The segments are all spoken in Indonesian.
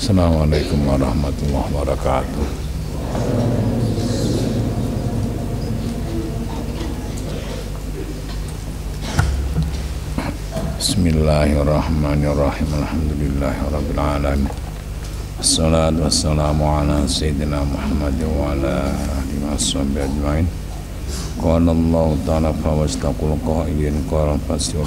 Assalamualaikum warahmatullahi wabarakatuh. Bismillahirrahmanirrahim. Alhamdulillahirabbil alamin. Assalatu wassalamu ala sayyidina Muhammad wa ala alihi washabihi ajmain. Qala Allah ta'ala fa wastaqul qailin qala fasir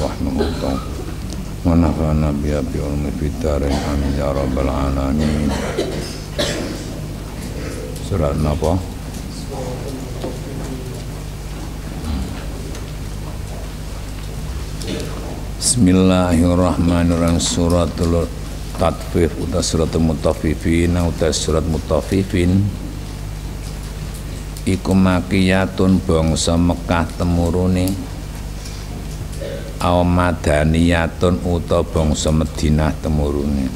bi bi ulumi fid darain amin ya rabbal alamin. Surat napa? Bismillahirrahmanirrahim Suratul Tatfif Uta suratul mutafifin Uta surat mutafifin Iku makiyatun bangsa Mekah temuruni Aw madaniyatun uta bangsa Madinah temuruni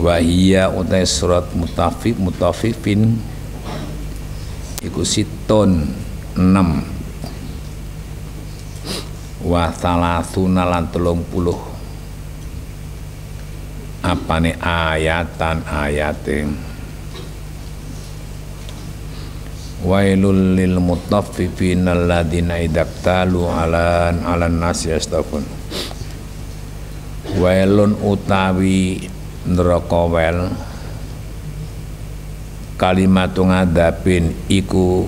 Wahia utai surat mutafif mutafifin Iku situn enam. Wa salasuna lan telung puluh apane ayatan ayate wailul lil mutaffifin alladzina idaktalu alan alan nasi yastafun. Wailun utawi neraka wel kalimat ngadapin iku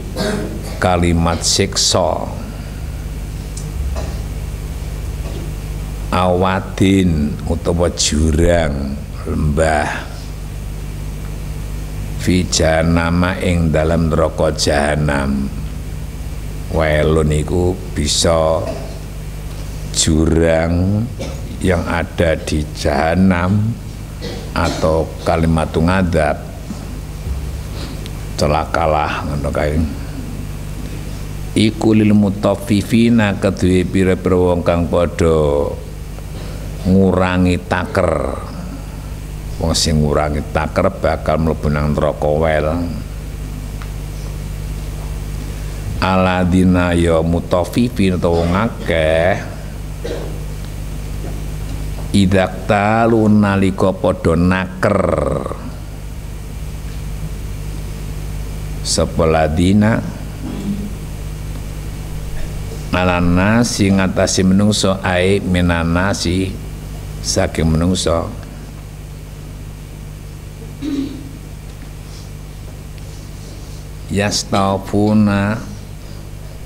kalimat siksa. Awadin utawa jurang lembah fi jahanama ing dalam neraka jahanam welun iku bisa jurang yang ada di jahanam atau kalimat ngadab celakalah ngono kae. Iku lil mutaffifina kedue pira-pira wong kang padha ngurangi taker wong sing ngurangi taker bakal mlebu nang neraka wel. Aladina ya mutafifin utawa akeh. Idak talu nalika padha naker. Sepeladina alanasi ngatasi menungso ai minanasi saking menungso yastafuna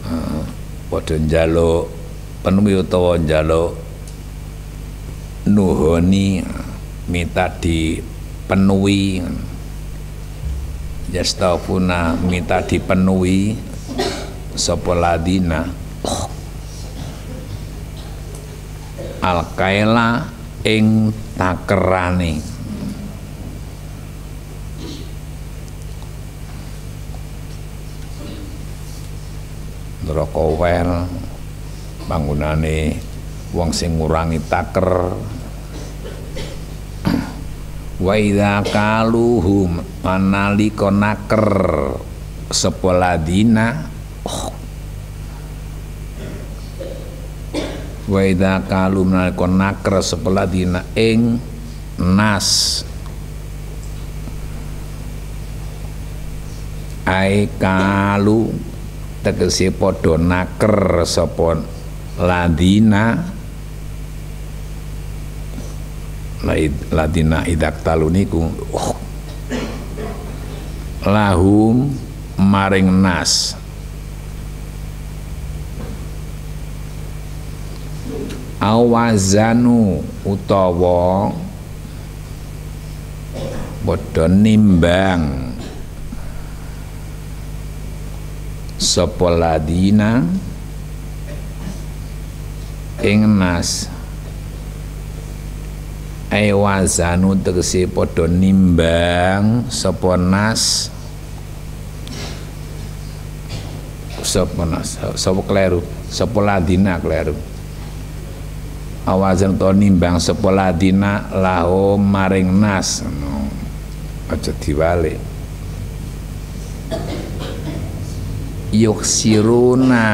uh, padha njaluk penuhi utawa njaluk nuhoni minta dipenuhi. Yastafuna minta dipenuhi. Sapa ladina? Al-kaila ing takerane neraka wel bangunane wong sing ngurangi taker. Wa idza kaluhum manalika naker sepoladina oh, wa idza kalu nalika nakra sebelah dina ing nas. Ai kalu tegese padha naker sapa ladina. Ladina idak talu niku. Oh. lahum maring nas. Awazanu utawa padha nimbang sapa ladina ing nas. Ai wazanu tegese padha nimbang sapa nas? Sapa nas? Kleru? Sapa ladina kleru awazan to nimbang sepola dina laho maring nas. No. aja diwale yuksiruna.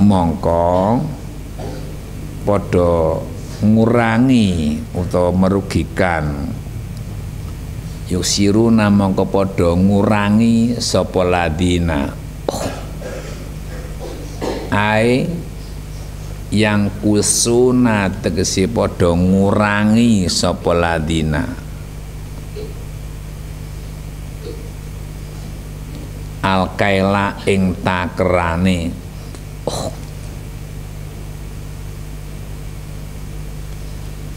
Mongko padha ngurangi utawa merugikan. Yusiru namangka padha ngurangi sapa ladina. Ai yang kusuna tegesi padha ngurangi sapa ladina alkaila ing takerane. Oh.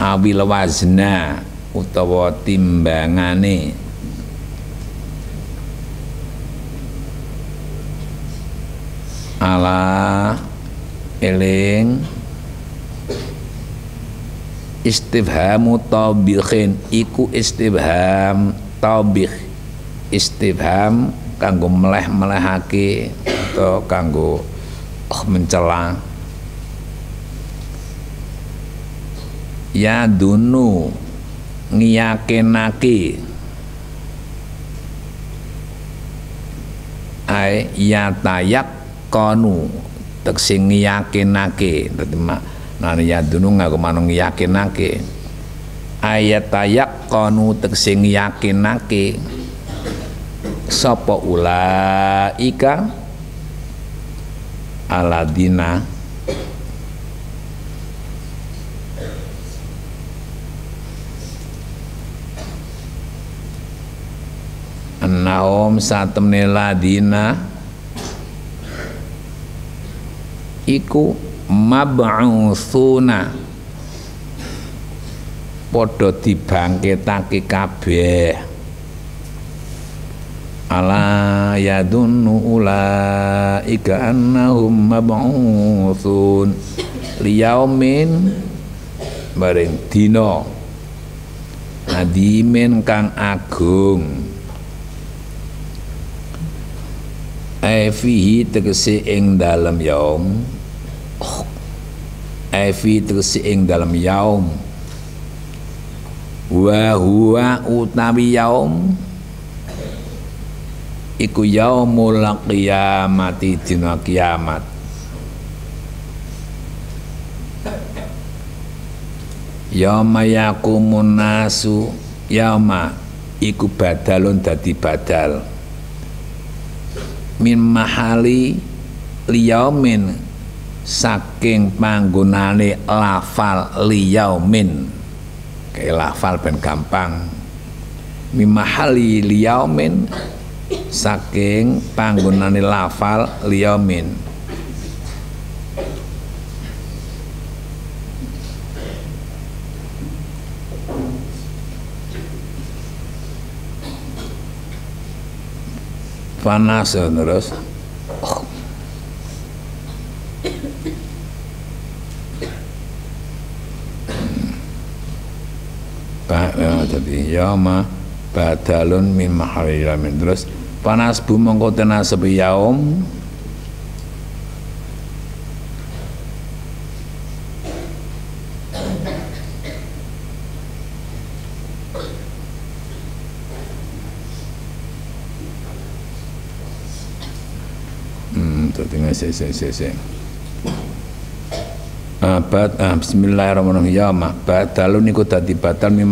awil wazna utawa timbangane. Ala eling istifhamu tabikhin iku istifham tabikh istifham kanggo meleh-melehake atau kanggo oh, mencela. Ya dunu ngiyakinake. Ai ya tayak konu tegese ngiyakinake. Dadi nah ya dunu ngaku manung ngiyakinake. Ayat tayak konu tegese ngiyakinake sapa ulaika aladina? Naom satemne ladina iku mab'utsuna padha dibangkitake kabeh ala yadunnu ulaika annahum mab'utsun liyaumin bareng dina. Nadimin kang agung. Efihi tegesi ing dalam yaum. Efi tegesi ing dalam yaum. Wa huwa utawi yaum Iku yaumul qiyamati dina kiamat. Yauma yakumun nasu Yauma iku badalun dadi badal. Min mahali liyaumin saking panggonane lafal liyaumin kayak lafal ben gampang. Min mahali liyaumin saking panggonane lafal liyaumin panas ya terus oh. ya, jadi ya ma badalun min maharilamin terus panas bu mongko sepi yaum se se se se Abad ah, Bismillahirrahmanirrahim. Ya ma badalun niku dadi batal mim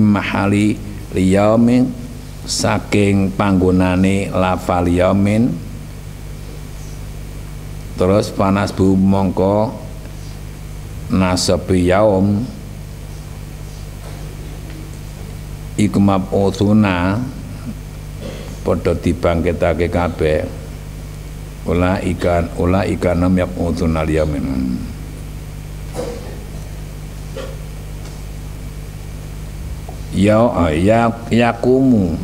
mahali liyaumin saking panggonane lafal yaumin terus panas bu mongko nasab yaum. Iku mab'utsuna padha dibangkitake kabeh. Ula ikan ula ikan nam yak utun aliyamin. Ya ya yakumu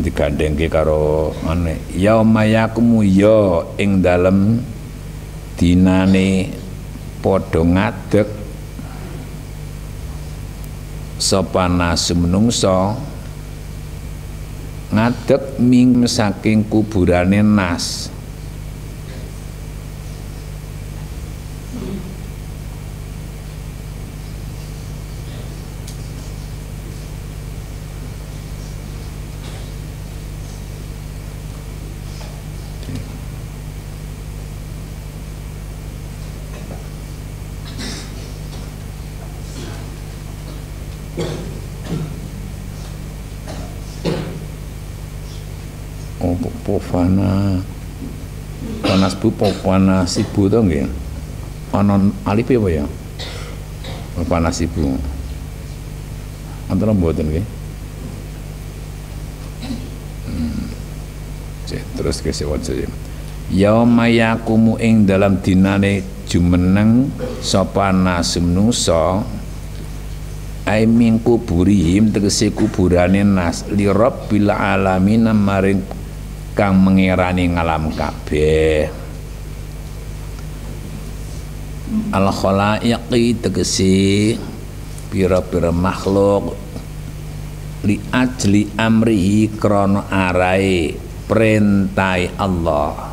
digandengke karo ane ya mayakumu ya ing dalem dinane padha ngadeg sapa nasu menungso ngadeg ming saking kuburane nas Pofana panas bu panas ibu to nggih? Ana alif apa ya? Panas ibu antara mboten nggih? Hmm. terus ke saja yauma yakumu ing dalam dinane jumeneng sapa nasum nusa? Ai min kuburihim kuburane nas li rabbil alamin maring kang mengerani ngalam kabeh. Al khalaiqi tegese pira-pira makhluk li ajli amrihi krana arai perintai Allah.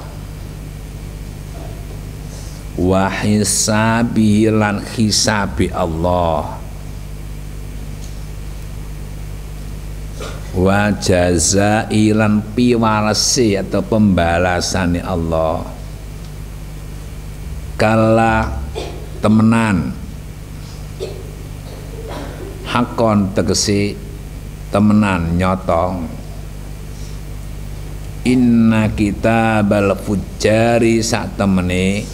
Wa hisabi lan hisabi Allah wa jazai lan piwaresi atau pembalasan Allah. Kala temenan. Hakon tegesi temenan nyotong inna kita bal fujari sak temene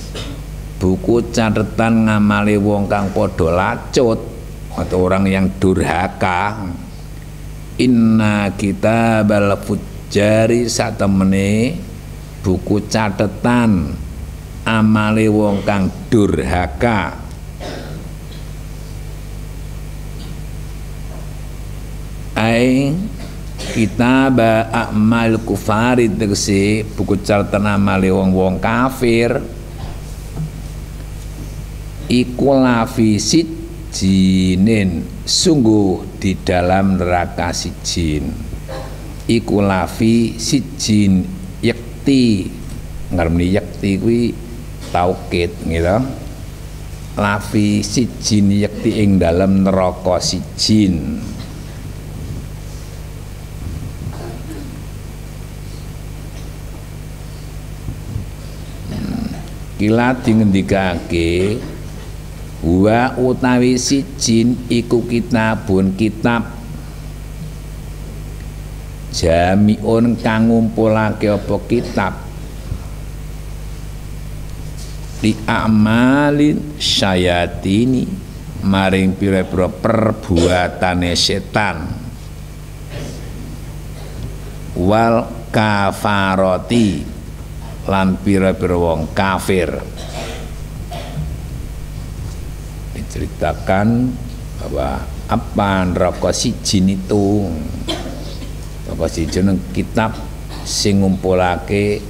buku catatan ngamali wong kang padha lacut. Atau orang yang durhaka Inna kitabal fujari satemene buku catatan amale wong kang durhaka. Ai kitab amal kufari tegese buku catatan amale wong-wong kafir. Iku lafisit jinin. Sungguh di dalam neraka sijin iku lafi sijin yakti ngarmeni yakti kuwi taukid gitu. Lafi sijin yakti ing dalam neraka sijin hmm. kila dingendikake wa utawi sijin iku kitabun kitab. Jamiun kang ngumpulake apa kitab? Di amalin syayatini maring pira-pira perbuatane setan. Wal kafaroti lan pira-pira wong kafir diceritakan bahwa apa neraka sijin itu. Neraka sijin kitab sing ngumpulake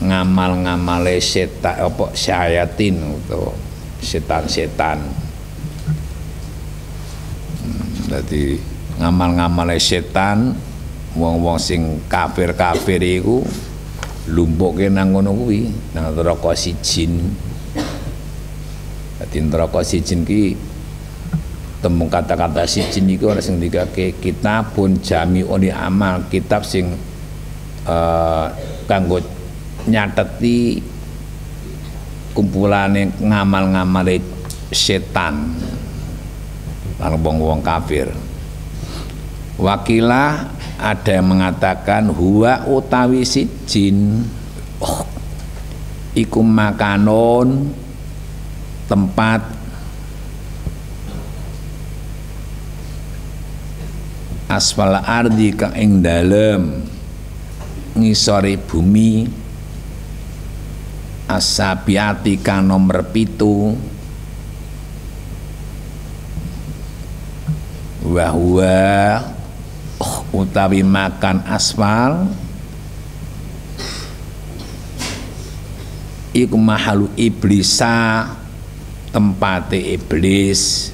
ngamal-ngamale setan apa syayatin atau setan-setan. Hmm, ngamal-ngamale setan wong-wong sing kafir-kafir iku lumpuke nang ngono kuwi nang neraka sijin Dadi neraka sijin ki tembung kata-kata sijin iku ana sing digake kitabun jami'un amal, kitab sing uh, kanggo nyateti kumpulane ngamal-ngamale setan. Lan wong-wong kafir. Wakilah ada yang mengatakan huwa utawi sijin. Oh, iku makanon tempat asfal ardi kang ing dalem ngisore bumi asabiati kang nomor pitu. Wahwa oh, utawi makan asfal iku mahalu iblisa tempate iblis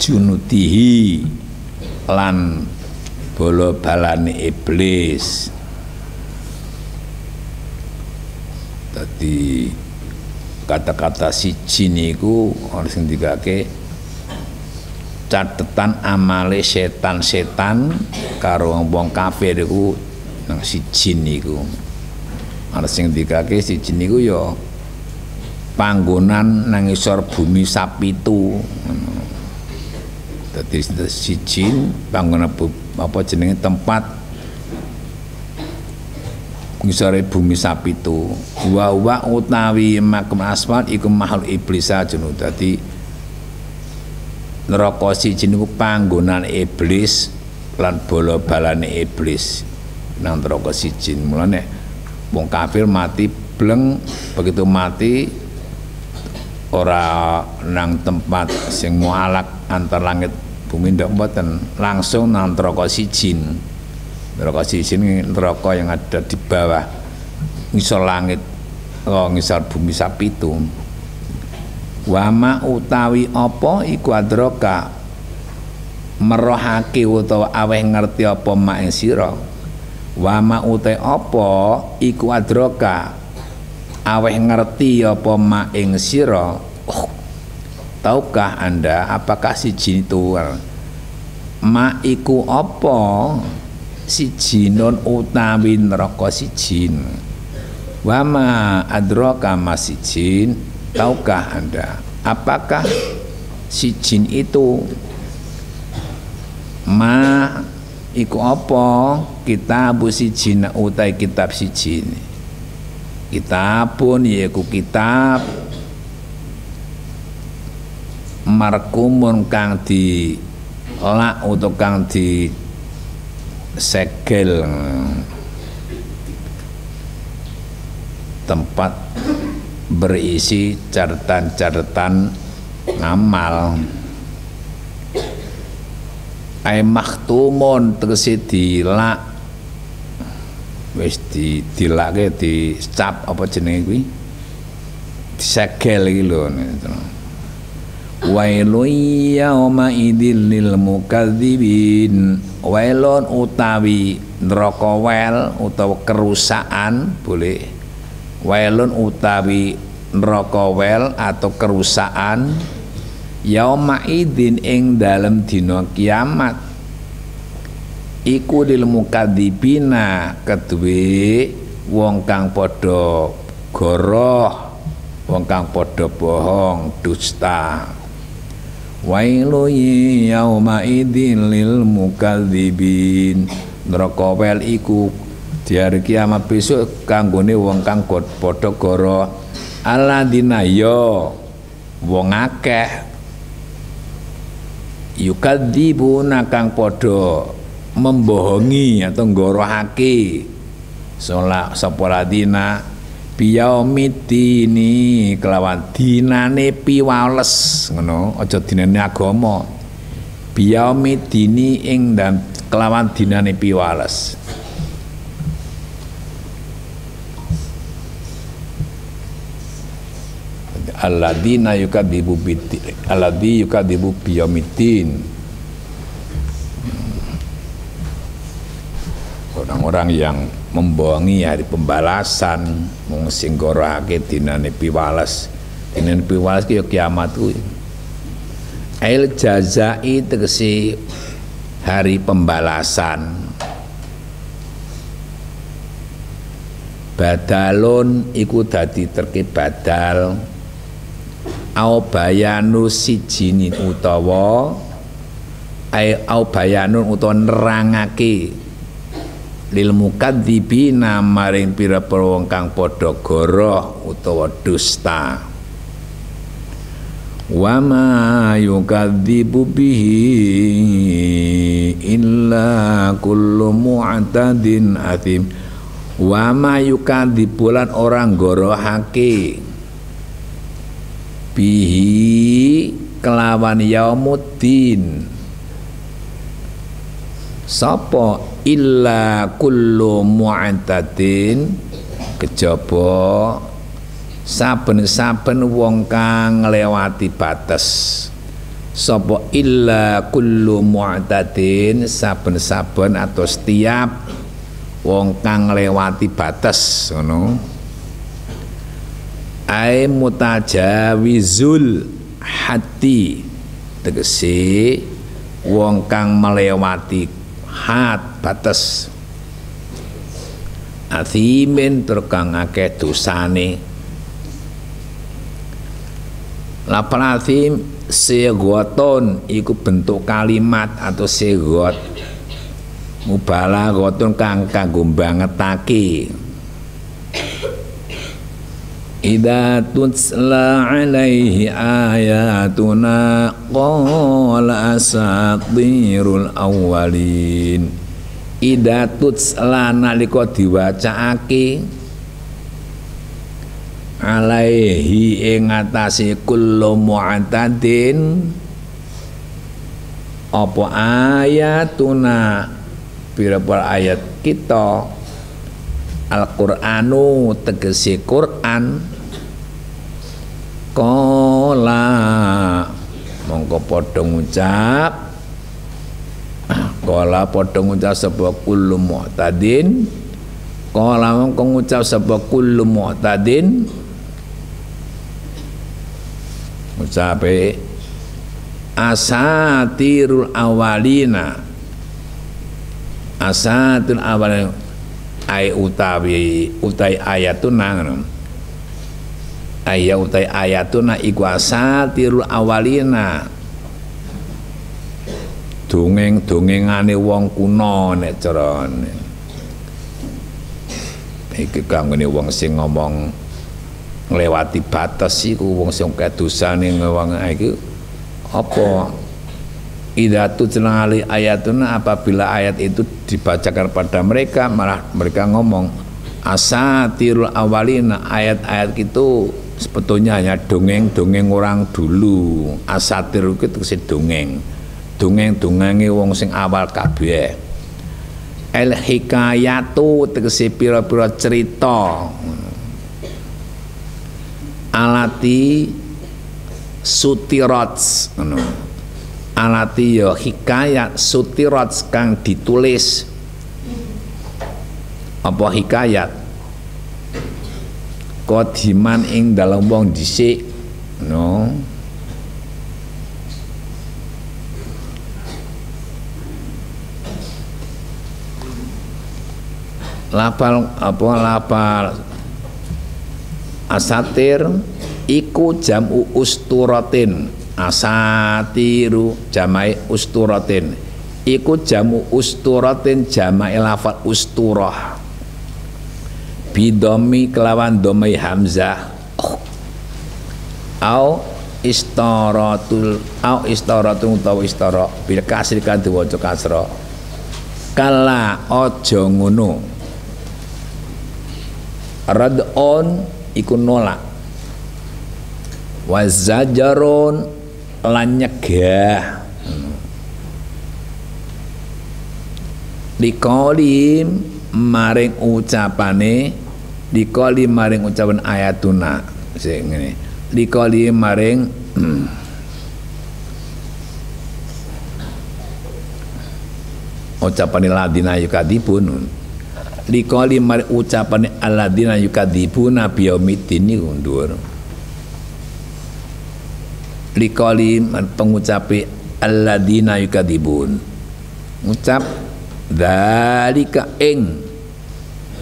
junutihi lan bolo balane iblis. Tadi kata-kata siji niku ana sing digake catetan amale setan-setan karo wong kafir iku nang siji niku. Ana sing digake siji niku ya panggonan nang isor bumi sapitu dadi sijin panggonan apa jenenge tempat ngisore bumi sapitu wa wa utawi makum asfal iku mahal iblis ajenu dadi neraka siji niku panggonan iblis lan bola balane iblis nang neraka siji. Mulane wong kafir mati bleng. Begitu mati ora nang tempat sing mualak antar langit bumi ndak mboten langsung nang neraka siji. Neraka sini neraka yang ada di bawah ngisor langit oh, ngisor bumi sapitu wama utawi apa iku adraka merohake utawa aweh ngerti apa mak sira? Wama utai apa iku adraka aweh ngerti apa mak ing sira? Oh, tahukah anda apakah si jin itu ma iku apa? Siji non utawi neraka sijin wama adraka masijin tahukah anda apakah sijin itu? Ma iku apa? Kitab sijin utai kitab sijin kitabun yaiku kitab. Markumun kang di lak utawa kang di segel. Tempat berisi catatan-catatan ngamal. Ay maktumun tegese dilak wis di cap apa jenenge kuwi? Disegel iki lho Wailu yauma idil lil mukadzibin Wailun utawi neraka wel utawa kerusakan boleh. Wailun utawi neraka wel atau kerusakan. Yauma idin ing dalem dina kiamat iku lil mukadzibina kedue wong kang padha goroh wong kang padha bohong dusta. Wailu yauma idin lil mukadzibin. Neraka wel iku di hari kiamat besok kanggone wong kang padha goro alladzina ya wong akeh. Yukadzibuna kang padha membohongi atau nggorohake. Salat sapa ladina? Biyaumidini kelawan dinane piwales. Ngono aja dinane agama. Biyaumidini ing dan kelawan dinane piwales. Alladzina yukadzibu biddi alladzi yukadzibu biyaumiddin orang-orang yang membohongi hari pembalasan. Mung gorake dinane piwales. Dinane piwales ki ya kiamat kuwi. Ail jazai tegesi hari pembalasan. Badalun iku dadi terkait badal. Au bayanu sijini utawa au bayanun utawa nerangake lil mukadzibina maring pira-pira wong kang padha goroh utawa dusta. Wa ma yukadzibu bihi illa kullu mu'tadin atim wa ma yukadzibulan orang gorohake bihi kelawan yaumuddin sapa illa kullu mu'tadin kejaba saben-saben wong kang nglewati batas. Sapa illa kullu mu'tadin saben-saben atau setiap wong kang nglewati batas ngono. Ai mutajawizul hati. Tegese wong kang melewati hat batas athimin terkang akeh dosane. Lapal athim segoton iku bentuk kalimat atau segot. Mubalaghatun kang kanggo bangetake Ayatuna qala asatirul awwalin Ida tutsla nalika diwacaake alaihi ing atase kullu mu'tadin apa ayatuna? Pira-pira ayat kita? Al-Qur'anu tegese Quran Kola mongko padha ngucap. Kola padha ngucap sapa kullu mu'tadin. Kola mongko ngucap sapa kullu mu'tadin. Ngucape asatirul awalina. Asatirul awalina ay utawi utai ayatuna ngono ayat utai ayatuna iku asatirul awalina. Dongeng-dongengane wong kuno nek cara iki kanggone wong sing ngomong nglewati batas iku wong sing kedosane wong iki apa? Idatu ali ayatuna apabila ayat itu dibacakan pada mereka malah mereka ngomong asatirul awalina ayat-ayat itu sebetulnya hanya dongeng-dongeng orang dulu. Asatir itu si dongeng. Dongeng-dongengi wong sing awal kabeh. El hikayatu tegese pira-pira cerita. Alati sutirat ngono. Alati ya hikayat sutirat kang ditulis. Apa hikayat kodiman ing dalam wong dhisik no? Lapal apa lapal asatir iku jamu usturatin. Asatiru jamai usturatin. Iku jamu usturatin jamai lafal usturah bidomi kelawan domai hamzah. Au istaratul au istaratul utawa istara bil kasri kan diwaca kasra. Kala aja ngono. Radon iku nolak. Wazajarun lan nyegah. Maring ucapane dikolim maring ucapan ayatuna. Sing ngene. Dikolim maring ucapan ladina yukadibun. Dikali mari ucapan alladzina yukadzibuna biyaumiddin niku dhuwur. Likali pengucapi alladzina yukadzibun ngucap dzalika ing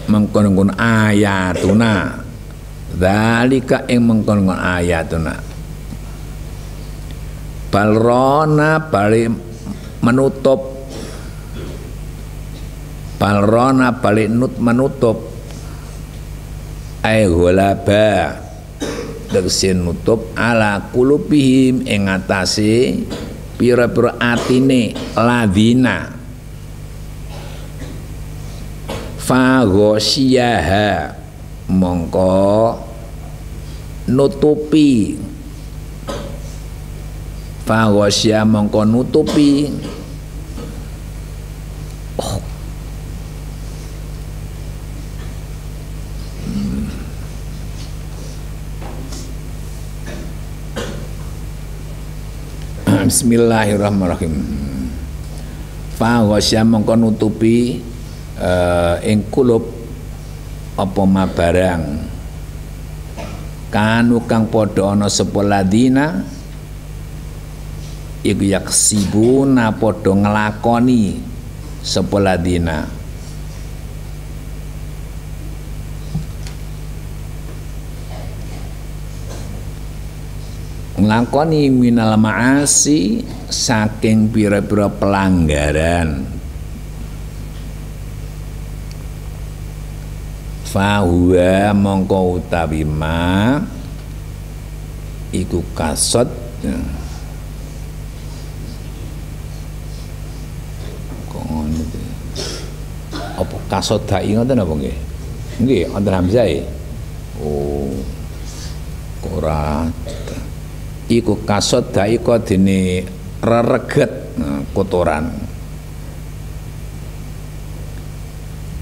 mengkono ayatuna. Dzalika ing mengkono ayatuna. Balrona bali menutup. Balrona balik nut menutup. Ay ghalaba tegese nutup ala kulubihim ing atase pira-pira atine ladina fa ghasyiyaha mongko nutupi. Fa ghasyiya mongko nutupi. Bismillahirrahmanirrahim. Fa ghasya mongko nutupi uh, ing kulub apa mabarang? Kanu kang padha ana sapa ladina? Iku yaksibuna padha nglakoni sapa nglakoni minal maasi saking pira-pira pelanggaran fahuwa mongko utawi ma iku kasot. Apa kasot dai ngoten apa nggih? Nggih wonten hamzah oh ora? Iku kasot dai kok dene rereget nah, kotoran.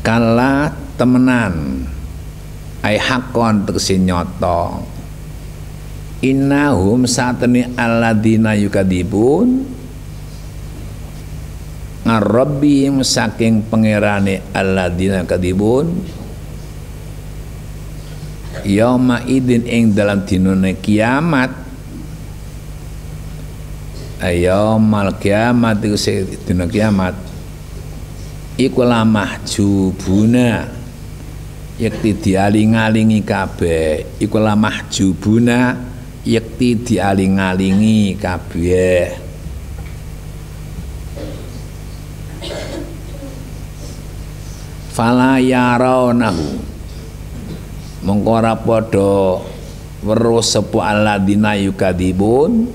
Kala temenan. Ai hakon tegese nyoto. Innahum satani alladzina yukadibun. Ngarabbihim saking pangerane alladzina kadibun yauma idin ing dalam dinune kiamat. Ayamal kiamat iku dina kiamat. Iku lamah jubuna yakti dialing-alingi kabeh. Iku lamah jubuna yakti dialing-alingi kabeh. Fala yarawnahu mongko ora padha weruh sepu alladzina yukadibun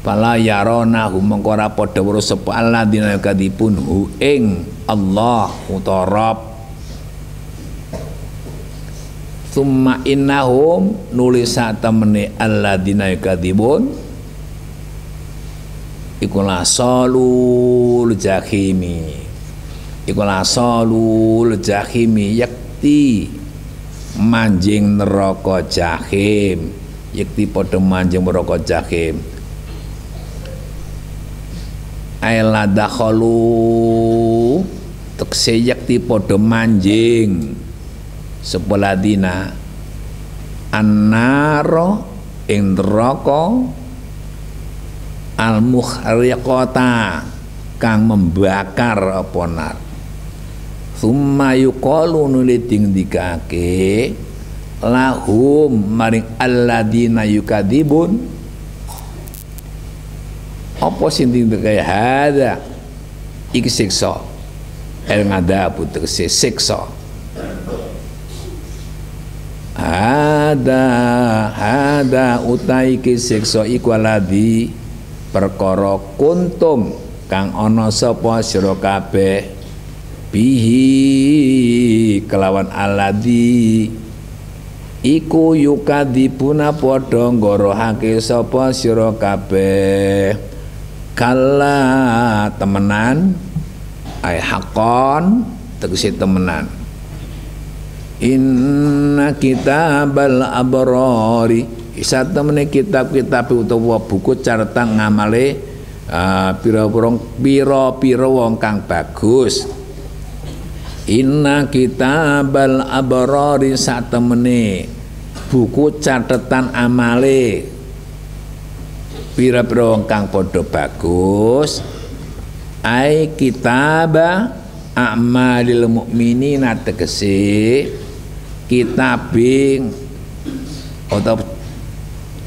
fala yarawnahu mongko ora padha weruh sepu alladzina yukadibun hu ing Allah utarab Thumma innahum nulis temene alladzina yakadzibun iku lasalul jahimi. Iku lasalul jahimi yakti manjing neraka jahim. Yakti padha manjing neraka jahim. Aila dakhalu tekse yakti padha manjing sepeladina annaro ing neraka al muhriqata kang membakar apa nar. Summa yuqalu nuliting dikake lahum maring alladina yukadibun apa sing kaya hada iki siksa. El ngadabu tegese siksa hada hada utai ki siksa iku perkara kuntum kang ana sapa sira kabeh. Bihi kelawan aladi iku yukadipuna padha nggorohake sapa sira kabeh. Kala temenan. Ay hakon tegese temenan Inna kitabal abrari. Isa temene kitab-kitab utawa buku catatan ngamale uh, pira-pira pira-pira wong kang bagus. Inna kitabal sak temene buku catatan amale. Pira-pira wong kang padha bagus. Ai kitaba a'malil mukminina tegese kitabing atau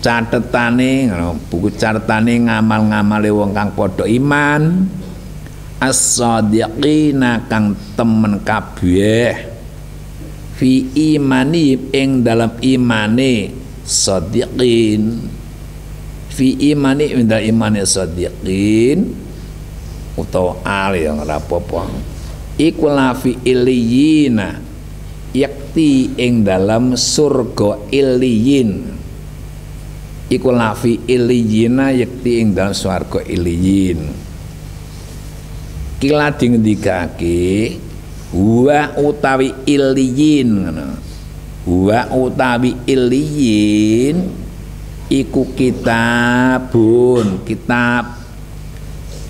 catetane buku catetane ngamal-ngamale wong kang padha iman. As-sadiqina kang temen kabeh. Fi imani ing dalam imane sadiqin. Fi imani ing dalam imane sadiqin. Utawa ali yang rapopo iku lafi iliyina yakti ing dalam surga iliyin. Iku lafi iliyina yakti ing dalam surga iliyin. Kila dingendikake huwa utawi iliyin huwa utawi iliyin iku kitabun kitab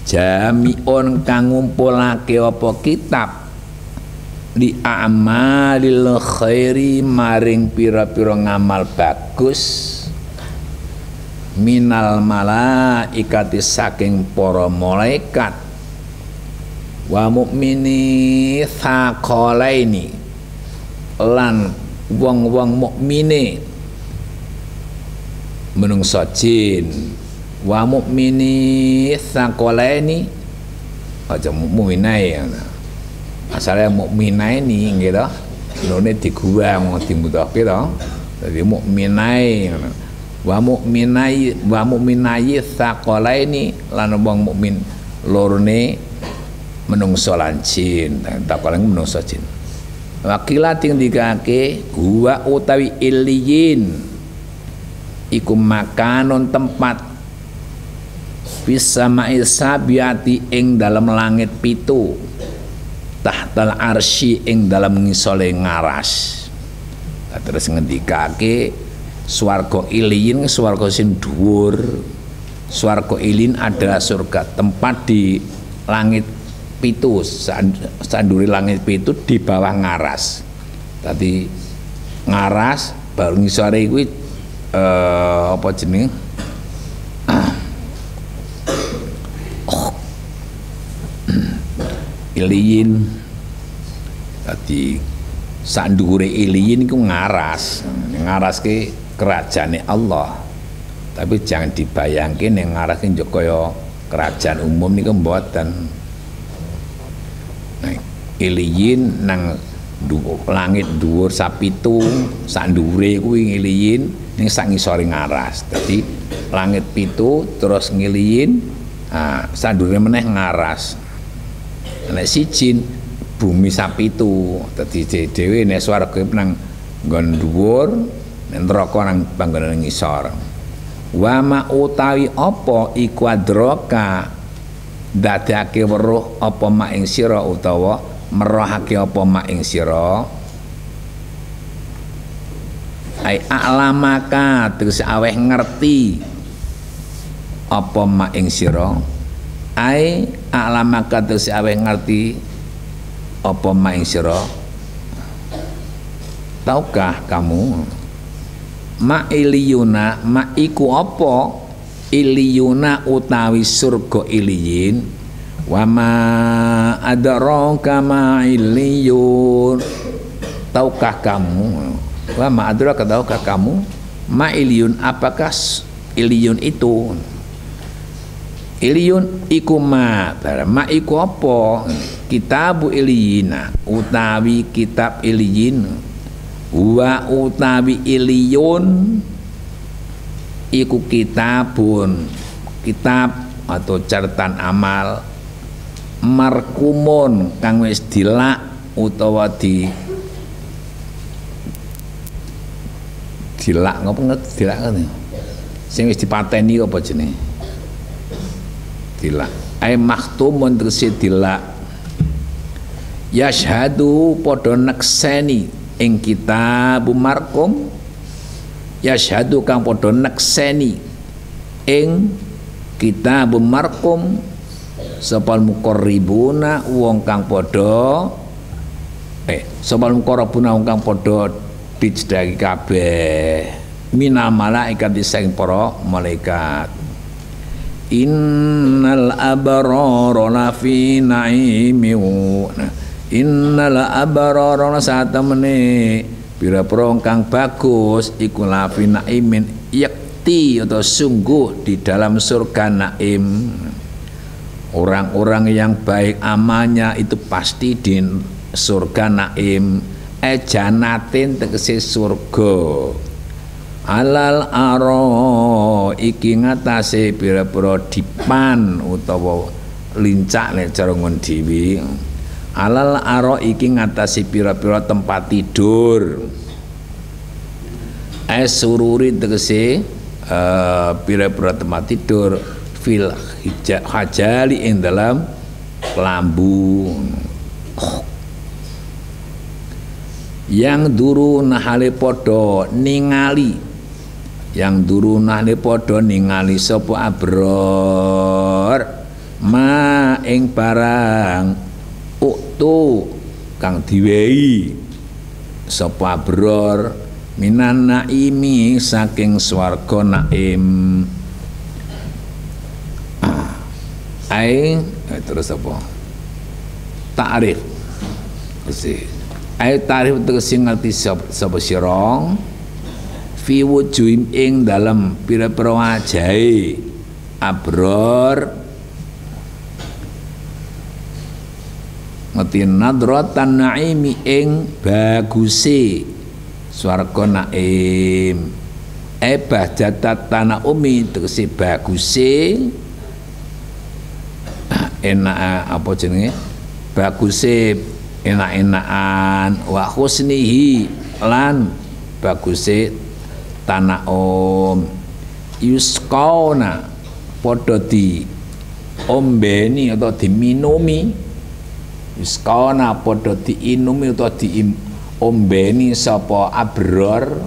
jami'un kang ngumpulake apa kitab li amalil khairi maring pira-pira ngamal bagus minal malaikati saking para malaikat. Wa mukmini thaqalaini lan wong-wong mukmine menungso jin. Wa mukmini thaqalaini aja mukminai ya asalnya mukminah ini gitu nune diguang dimutake to. Dadi mukminai ngono. Wa mukminai wa mukminai ini lan wong mukmin lorone menungso lan jin. Takolain menungso jin. Wakila ting dikake gua utawi iliyin iku makanon tempat. Bisa sabiati ing dalam langit pitu tahtal arsy ing dalam ngisole ngaras. Terus ngendikake swarga ilin swarga sing dhuwur. Swarga ilin adalah surga. Tempat di langit pitu sanduri langit pitu di bawah ngaras. Tadi ngaras baru ngisore kuwi eh, apa jeneng iliyin tadi sandure iliyin itu ngaras. Ngaras ke kerajaan Allah. Tapi jangan dibayangkan yang ngarah ke kaya kerajaan umum ini mboten. Nah, iliyin nang du, langit dhuwur sapitu sandure kuwi ngiliyin ning sak ngisore ngaras. Dadi langit pitu terus ngiliyin nah, sandure meneh ngaras nek siji bumi sapitu dadi dhewe nek swarga nang nggon dhuwur neraka nang panggonan ngisor. Wa ma utawi apa iku adraka dadake weruh apa mak ing sira utawa merohake apa mak ing sira? Ai alamaka terus aweh ngerti apa mak ing sira ai alamaka terus aweh ngerti apa mak ing sira? Tahukah kamu ma iliyuna ma iku apa? Iliyuna utawi surga iliyin. Wa ma adraka ma iliyun. Tahukah kamu wa ma adraka tahukah kamu? Ma iliyun apakah iliyun itu Iliyun iku ma ma iku apa? Kitabu iliyina utawi kitab iliyin wa utawi iliyun iku kitabun. Kitab atau catatan amal. Markumun kang wis dilak utawa di dilak ngopo dilak kan sing wis dipateni apa jenenge dilak ai maktumun tegese dilak. Yashhadu padha nekseni ing kitab markum. Syahadu kang padha nekseni ing kitab markum. Sapal muqarribuna wong kang padha eh sapal muqarrabuna wong kang padha dicedhaki kabeh. Minal malaikat sing malaikat innal abrara lafi naimin nah, innal abarara saat temene. Pira-pira bagus iku lafi naimin yakti atau sungguh di dalam surga naim. Orang-orang yang baik amalnya itu pasti di surga naim. Eh janatin tegese surga alal aro iki ngatasé pira-pira dipan utawa lincak nek cara ngon alal aro iki ngatasi pira-pira tempat tidur. Es sururi tegese uh, pira-pira tempat tidur. Fil hajali ing dalam lambu yang duru nahale podo ningali yang duru nahale podo ningali sopo abror? Ma ing barang uktu kang diwehi. Sapa bror minan naimi saking swarga naim. Ai eh, terus apa? Ta'rif terus ai ta'rif terus ngerti sapa sira fi wujuhim ing dalam pira-pira wajahe abror. Ngerti nadratan naimi ing baguse. Swarga naim. Eh bahjatat tanah umi tegese baguse. Enak apa jenenge? Baguse enak-enakan. Wa husnihi lan baguse tanah om. Yuskauna padha di ombeni atau diminumi Yuskana padha diinumi utawa diombeni sapa abror?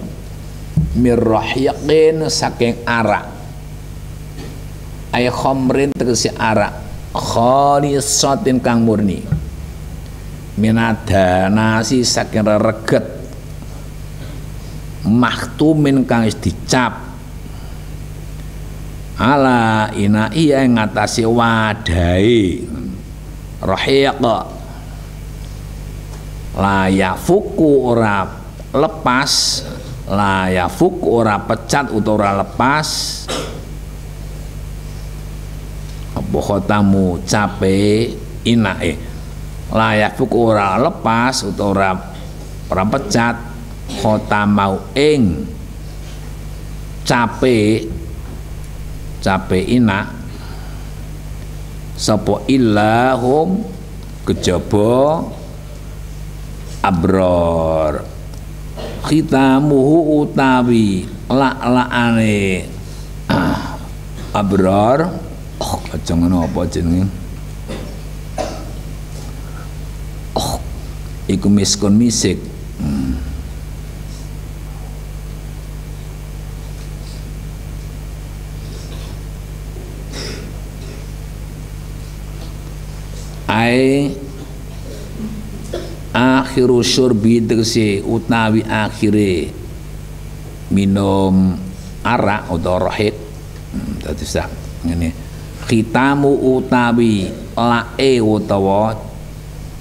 Mirrahyakin saking arak. Ay khamrin tegese arak. Khalisatin kang murni. Minadanasi saking reget mahtumin kang wis dicap. Ala ina iya ngatasi wadai. Rahiqa layafuku ora lepas layafuku ora pecat utawa lepas. Apa khotamu cape inae layafuku ora lepas utawa ora pecat khotamau ing. Cape cape ina sapa illahum kejaba. Abror. Khitamuhu utawi lak-lakane. Ah, abror. Oh aja ngono apa jenenge? Oh iku miskon misik. Hmm. Ai akhiru syurbi utawi akhire minum arak atau rohit. Hmm, dadi sak ngene. Khitamu utawi lae utawa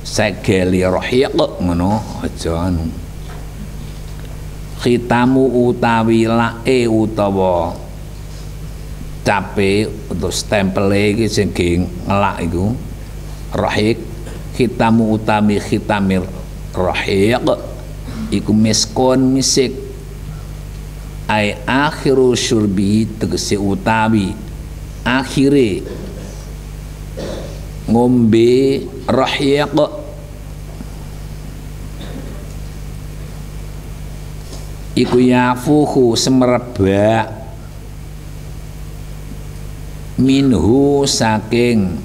segeli rohiq ngono aja anu. Khitamu utawi lae utawa cape untuk stempele iki sing ngelak iku rohik khitamu utami khitamir rahiq. Iku miskon misik. Ay akhiru syurbi tegese utawi. Akhire ngombe rahiq. Iku yafuhu semerebak. Minhu saking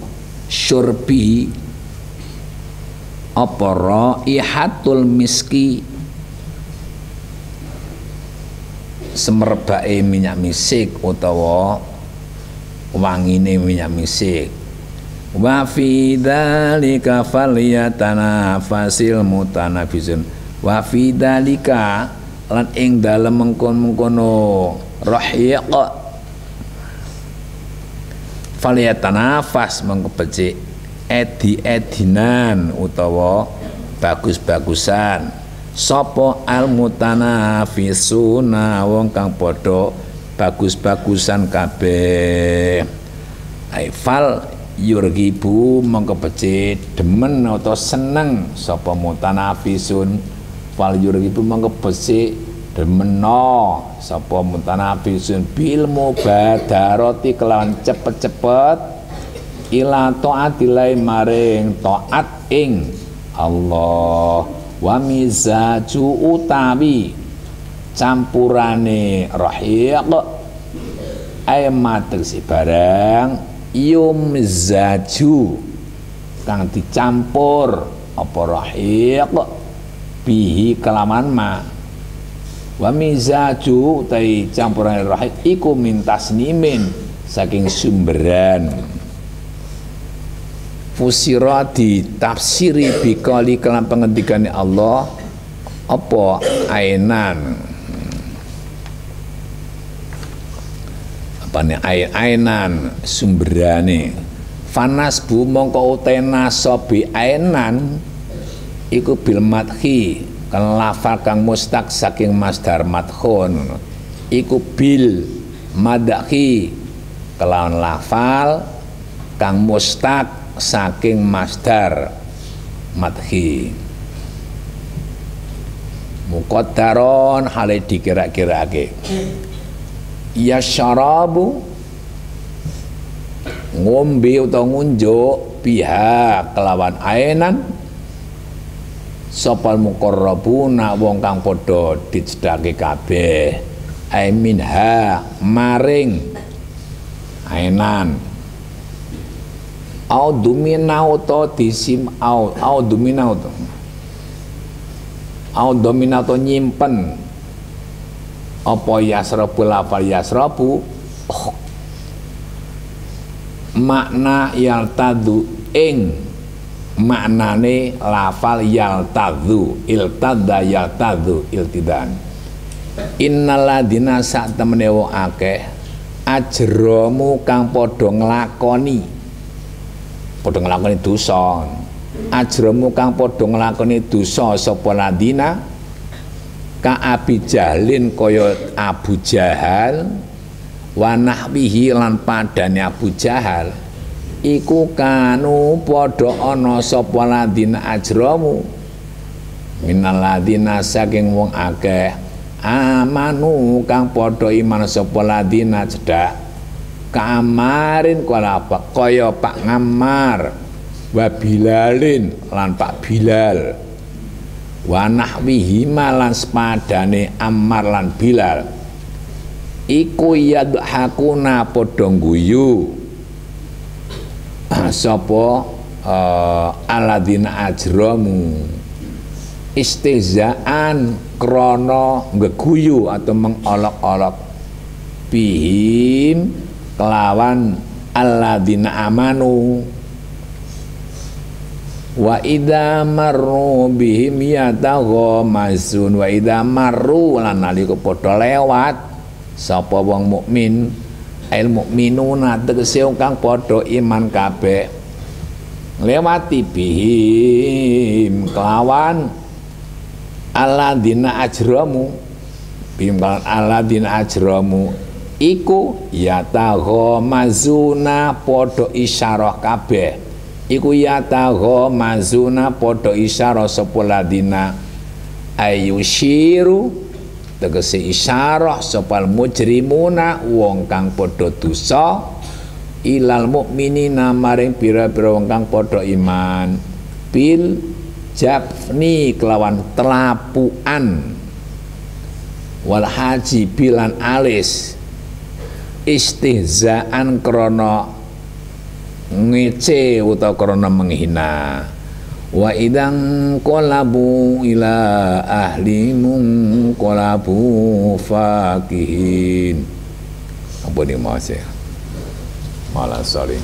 syurbi apa raihatul miski? Semerbake minyak misik utawa wangine minyak misik. Wa fi dzalika falyatanafasil mutanafisun wa fi dzalika lan ing dalem mengkon-mengkono rahiq falyatanafas mengko becik edi-edinan utawa bagus-bagusan. Sapa al mutanafisuna wong kang padha bagus-bagusan kabeh. Ai fal yurgibu mongko becik demen atau seneng. Sapa mutanafisun fal yurgibu mongko becik demeno sapa mutanafisun bil mubadarati kelawan cepet-cepet ila taatilai maring taat ing Allah wa mizaju utawi campurane rahiq. Ay si barang yum zaju kang dicampur apa rahiq bihi kelaman ma wa mizaju tai campuran rahiq iku mintas nimin saking sumberan. Fusira ditafsiri bikali kelam pengendikane Allah apa ainan? Apa nih ain ainan sumberane? Fanas bu mongko utena sobi ainan iku bil madhi kan lafal kang mustaq saking masdar madhun iku bil madhi kelawan lafal kang mustaq saking masdar madhi muqaddaron hale dikira-kirake. Ya syarabu ngombe utawa ngunjuk pihak kelawan aenan sopal muqarrabuna wong kang padha dicedhake kabeh. Ai minha maring. Aenan au dumina to disim au au dumina to au domina to nyimpen. Apa yasrabu lafal yasrabu? Oh, makna yaltadu ing maknane lafal yaltadu iltada yaltadu iltidan. Innaladina sak temene wong akeh ajramu kang padha nglakoni. Padha nglakoni dosa. Ajramu kang padha nglakoni dosa sapa ladina? Ka abi jahlin kaya Abu Jahal wa lan padane Abu Jahal iku kanu padha ana sapa ladina ajramu minal ladina saking wong akeh amanu kang padha iman sapa ladina cedhak kamarin kala apa kaya Pak Ngamar wa Bilalin lan Pak Bilal. Wa nahwihi lan sepadane Ammar lan Bilal. Iku yadhakuna padha guyu sapa uh, aladina ajramu istihzaan krana ngeguyu atau mengolok-olok bihim kelawan aladina amanu. Wa idza marru bihim yataghamazun wa idza marru lan nalika lewat sapa wong mukmin il mukminuna tegese kang padha iman kabeh. Lewati bihim kelawan alladzina ajramu bihim kelawan alladzina ajramu iku yataghamazuna padha isyarah kabeh. Iku yataghamazuna padha isyarah sapa ladina. Ayushiru tegese isyarah sopal mujrimuna wong kang padha dosa ilal mukminina maring pira-pira wong kang padha iman. Bil jafni kelawan telapuan wal haji bilan alis. Istihzaan krana ngece utawa krana menghina wa idang qalabu ila ahli qalabu fakihin. Apa ni masih malah sorry